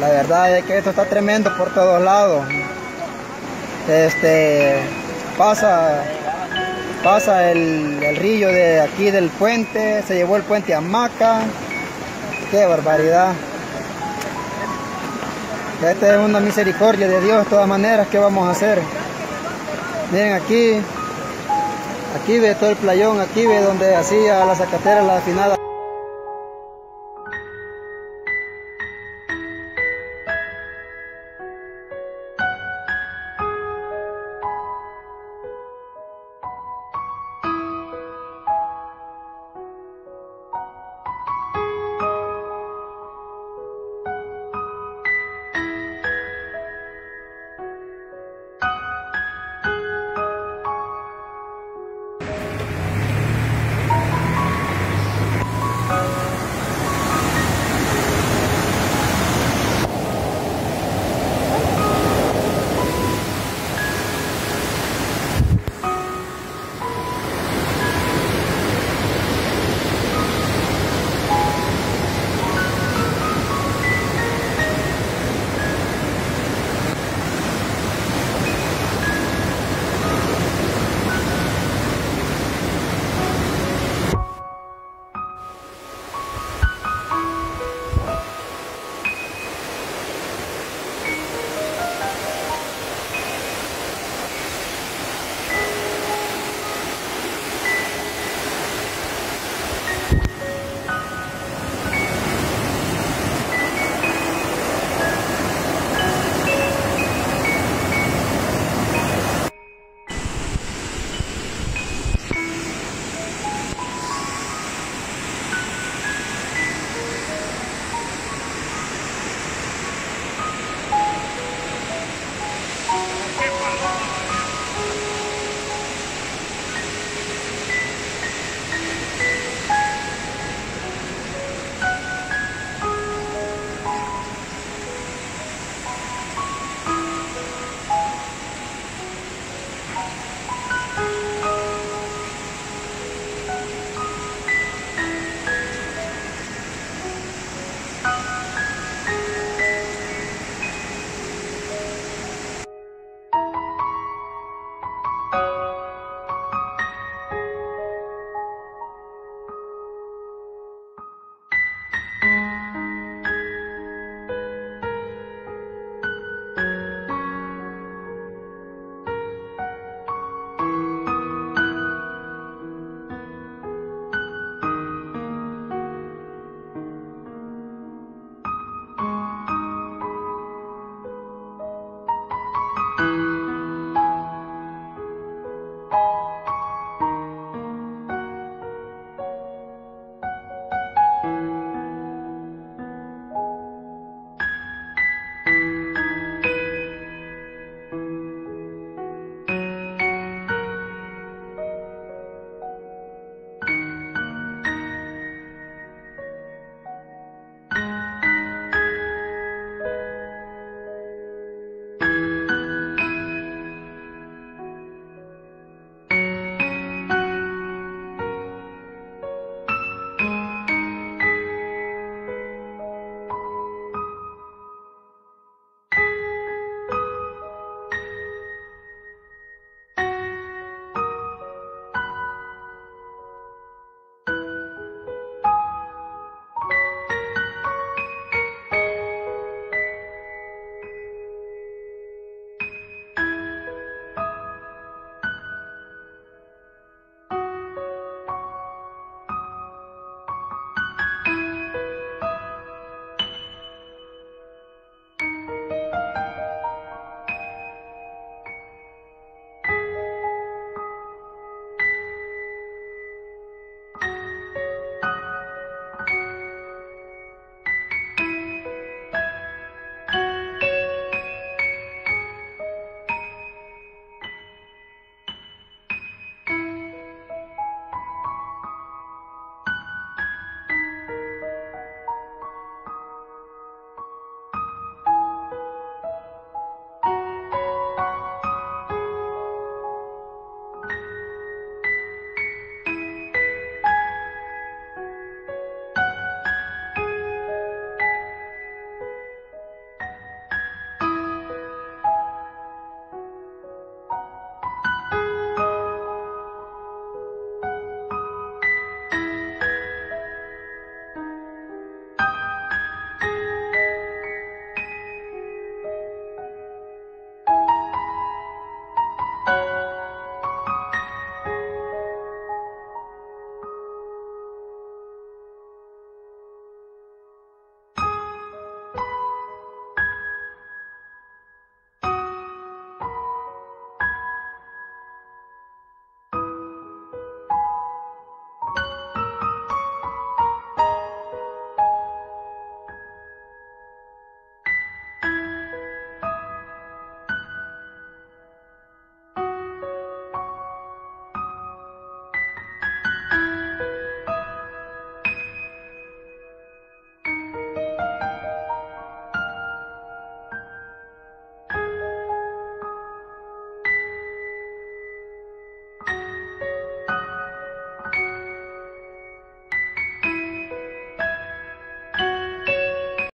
La verdad es que esto está tremendo por todos lados. Este pasa pasa el, el río de aquí del puente, se llevó el puente a Maca. Qué barbaridad. Esta es una misericordia de Dios de todas maneras, ¿qué vamos a hacer? Miren aquí, aquí ve todo el playón, aquí ve donde hacía la zacatera la afinada.